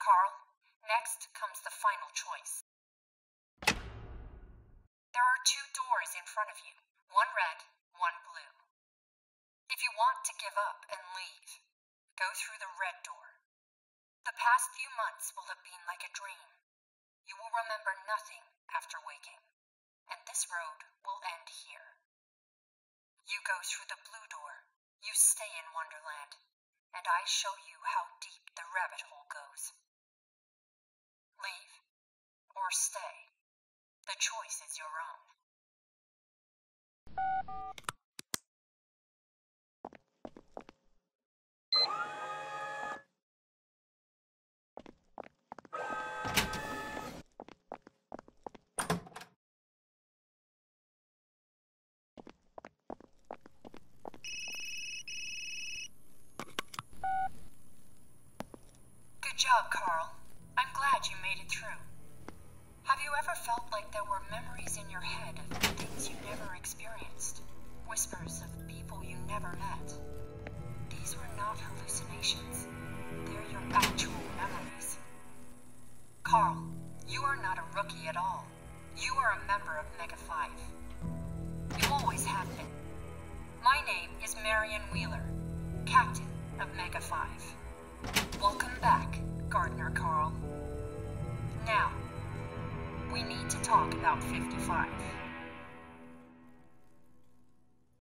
Carl, next comes the final choice. There are two doors in front of you one red, one blue. If you want to give up and leave, go through the red door. The past few months will have been like a dream. You will remember nothing after waking, and this road will end here. You go through the blue door, you stay in Wonderland, and I show you how deep the rabbit hole goes. Leave or stay. The choice is your own. Job, Carl. I'm glad you made it through. Have you ever felt like there were memories in your head of things you never experienced? Whispers of people you never met? These were not hallucinations. They're your actual memories. Carl, you are not a rookie at all. You are a member of Mega 5. You always have been. My name is Marion Wheeler, Captain of Mega 5. Welcome back, talk about 55.